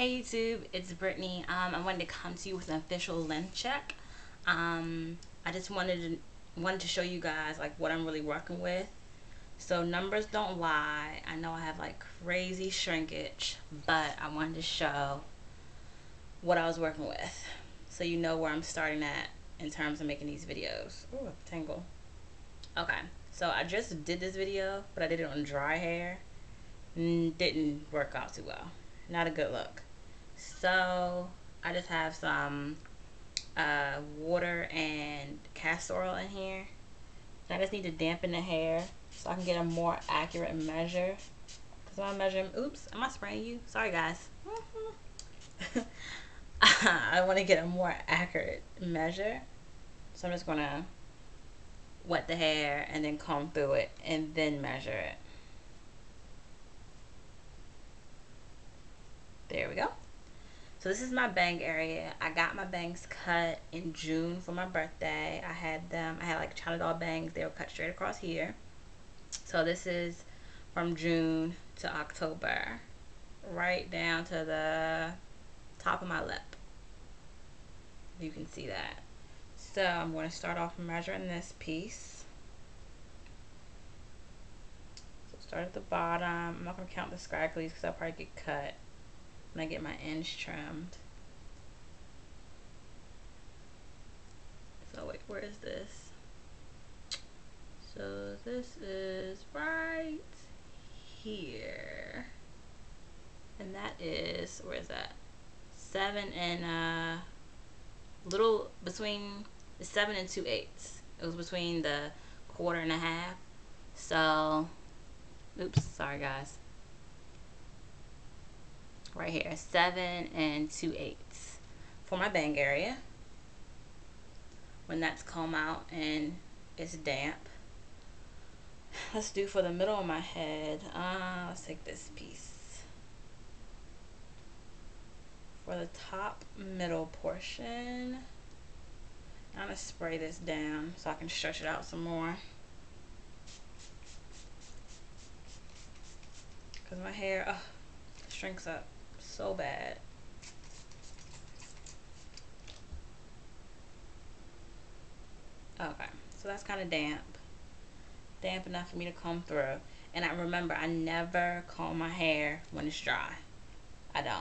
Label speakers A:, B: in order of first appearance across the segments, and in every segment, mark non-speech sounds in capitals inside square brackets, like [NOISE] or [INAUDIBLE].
A: Hey YouTube, it's Brittany. Um, I wanted to come to you with an official length check. Um, I just wanted to wanted to show you guys like what I'm really working with. So numbers don't lie. I know I have like crazy shrinkage, but I wanted to show what I was working with, so you know where I'm starting at in terms of making these videos. Ooh, tangle. Okay, so I just did this video, but I did it on dry hair. Didn't work out too well. Not a good look. So I just have some uh, water and castor oil in here. I just need to dampen the hair so I can get a more accurate measure. Because I'm measuring, oops, am I spraying you? Sorry guys. [LAUGHS] I want to get a more accurate measure. So I'm just going to wet the hair and then comb through it and then measure it. There we go. So this is my bang area. I got my bangs cut in June for my birthday. I had them, I had like China doll bangs. They were cut straight across here. So this is from June to October. Right down to the top of my lip. You can see that. So I'm going to start off measuring this piece. So start at the bottom. I'm not going to count the scragglies because I'll probably get cut when I get my ends trimmed. So wait, where is this? So this is right here. And that is, where is that? Seven and a uh, little between the seven and two eighths. It was between the quarter and a half. So, oops, sorry guys right here seven and two eighths. For my bang area when that's comb out and it's damp let's do for the middle of my head. Uh, let's take this piece. For the top middle portion I'm gonna spray this down so I can stretch it out some more. Because my hair shrinks up so bad. Okay, so that's kind of damp. Damp enough for me to comb through. And I remember, I never comb my hair when it's dry. I don't.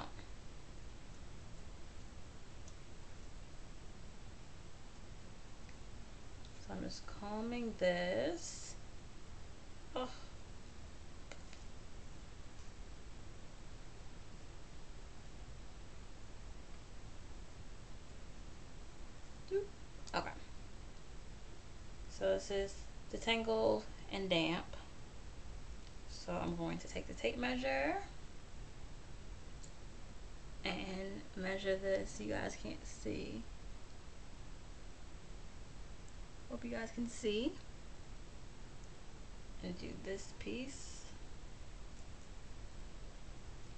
A: So I'm just combing this. Okay. So this is detangled and damp. So I'm going to take the tape measure and measure this. You guys can't see. Hope you guys can see. And do this piece.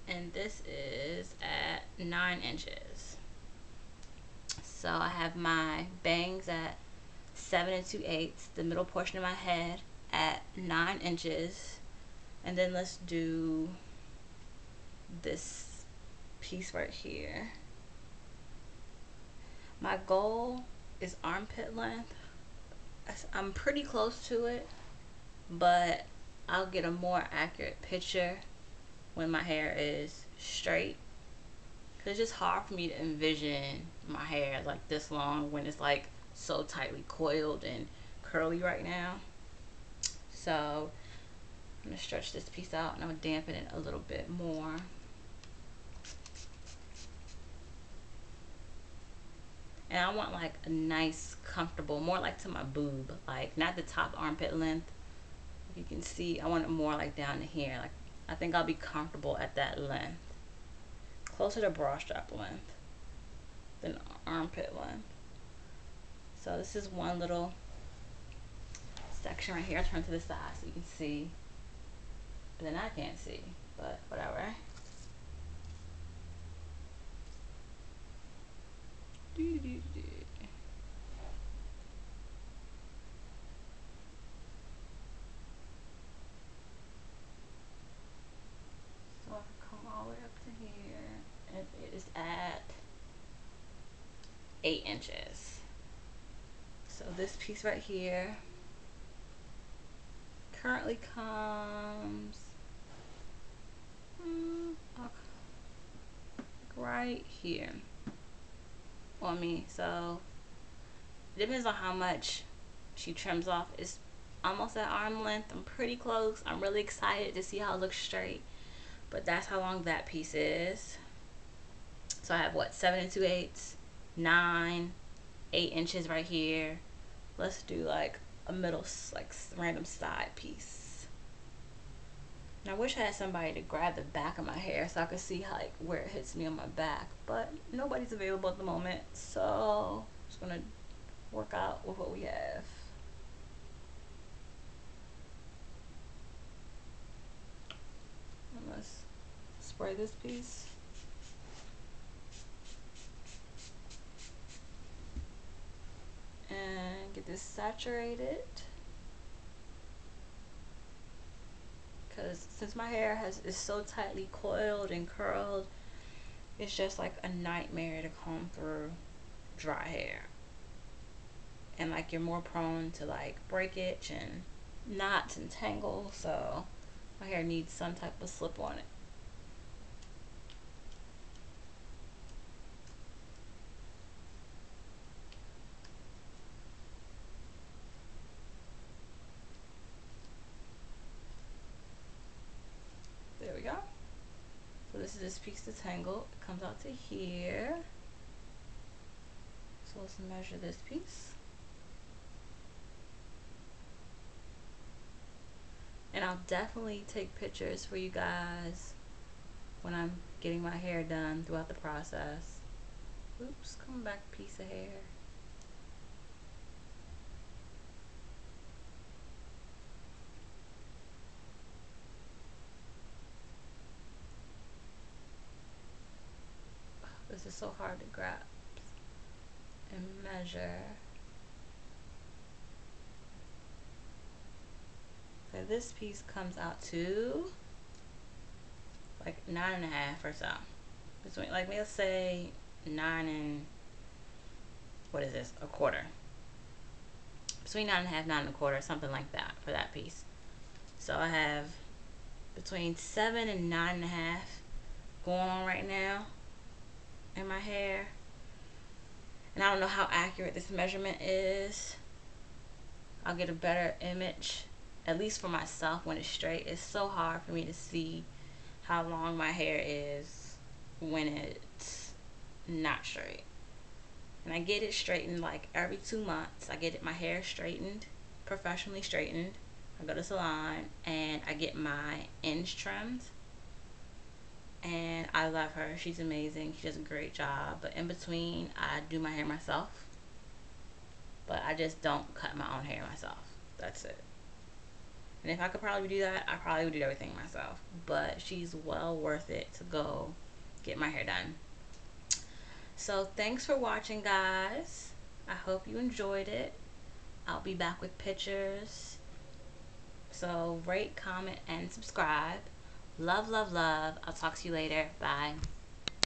A: And this is at nine inches. So I have my bangs at seven and two eighths, the middle portion of my head at nine inches. And then let's do this piece right here. My goal is armpit length. I'm pretty close to it, but I'll get a more accurate picture when my hair is straight Cause it's just hard for me to envision my hair like this long when it's like so tightly coiled and curly right now. So I'm gonna stretch this piece out and I'm gonna dampen it a little bit more. And I want like a nice, comfortable, more like to my boob, like not the top armpit length. You can see, I want it more like down to here. Like I think I'll be comfortable at that length closer to bra strap length than armpit length. So this is one little section right here. I turn to the side so you can see. Then I can't see, but whatever. So I come all the way up to here. and it is at eight inches. So this piece right here currently comes mm, right here on me. So it depends on how much she trims off. It's almost at arm length. I'm pretty close. I'm really excited to see how it looks straight. But that's how long that piece is. So I have what, seven and two eighths, nine, eight inches right here. Let's do like a middle, like random side piece. And I wish I had somebody to grab the back of my hair so I could see like where it hits me on my back. But nobody's available at the moment. So I'm just gonna work out with what we have. let's spray this piece. And get this saturated. Because since my hair has is so tightly coiled and curled, it's just like a nightmare to comb through dry hair. And like you're more prone to like breakage and knots and tangles, so my hair needs some type of slip on it. There we go. So this is this piece to tangle. It comes out to here. So let's measure this piece. and I'll definitely take pictures for you guys when I'm getting my hair done throughout the process. Oops, come back piece of hair. Is so hard to grasp and measure. So this piece comes out to like nine and a half or so. Between like let's say nine and what is this? A quarter. Between nine and a half, nine and a quarter, something like that for that piece. So I have between seven and nine and a half going on right now in my hair. And I don't know how accurate this measurement is. I'll get a better image at least for myself when it's straight, it's so hard for me to see how long my hair is when it's not straight. And I get it straightened like every two months. I get it, my hair straightened, professionally straightened. I go to salon and I get my ends trimmed. I love her. She's amazing. She does a great job. But in between, I do my hair myself. But I just don't cut my own hair myself. That's it. And if I could probably do that, I probably would do everything myself. But she's well worth it to go get my hair done. So thanks for watching, guys. I hope you enjoyed it. I'll be back with pictures. So rate, comment, and subscribe. Love, love, love. I'll talk to you later. Bye.